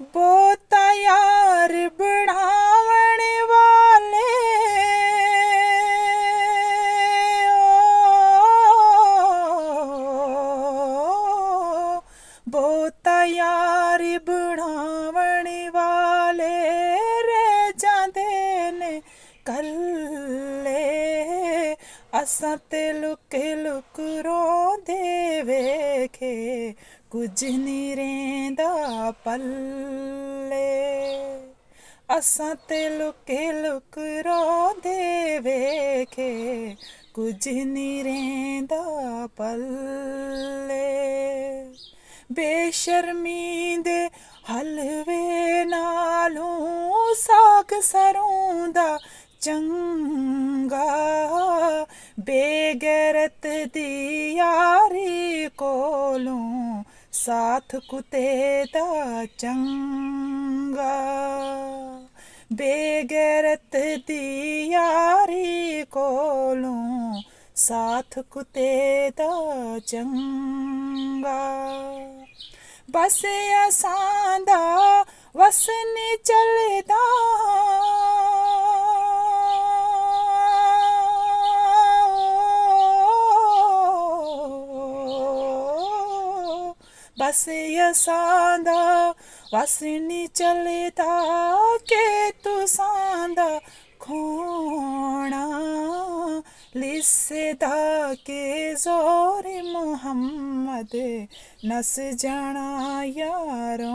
ਬੋਤਾ ਯਾਰ ਬਣਾਵਣ ਵਾਲੇ ਓ ਬੋਤਾ ਯਾਰ ਬਣਾਵਣ ਵਾਲੇ ਰਹਿ ਜਾਂਦੇ ਨੇ ਕੱਲੇ ਅਸਾਂ ਤੇ ਲੁਕ ਲੁਕ ਰੋਂਦੇ ਵੇਖੇ ਕੁਝ ਨਹੀਂ ਰਹਿੰਦਾ ਪੱਲੇ। ਅਸਾਂ ਤੇ ਲੁਕੇ ਲੁਕ ਰੋਂਦੇ ਵੇਖੇ, ਕੁਝ ਨਹੀਂ ਰਹਿੰਦਾ ਪੱਲੇ। ਬੇਸ਼ਰਮੀ ਦੇ ਹਲਵੇ ਨਾਲੋਂ ਸਾਗ ਸਰੋਂ ਦਾ ਚੰਗਾ। ਬੇਗਰਤ ਦੀ ਯਾਰੀ ਕੋਲੋਂ ਸਾਥ ਕੁੱਤੇ ਦਾ ਚੰਗਾ। ਬੇਗਰਤ ਦੀ ਯਾਰੀ ਕੋਲੋਂ ਸਾਥ ਕੁੱਤੇ ਦਾ ਚੰਗਾ। ਬਸ ਅਸਾਂ ਦਾ ਵਸ ਚੱਲਦਾ। ਬਸ ਅਸਾਂ ਦਾ ਵਸ ਨੀ ਚੱਲਦਾ ਕਿ ਤੁਸਾਂ ਦਾ ਖੋਣਾ ਲਿਸਦਾ ਕੇ ਜ਼ੋਰ ਮੁਹੰਮਦ ਨਸ ਜਾਣਾ ਯਾਰੋਣਾ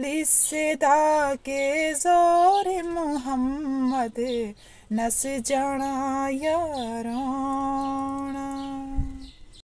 ਲਿਸਦਾ ਕੇ ਜ਼ੋਰ ਮੁਹੰਮਦ ਨਸ ਜਾਣਾ ਯਾਰੋਣਾ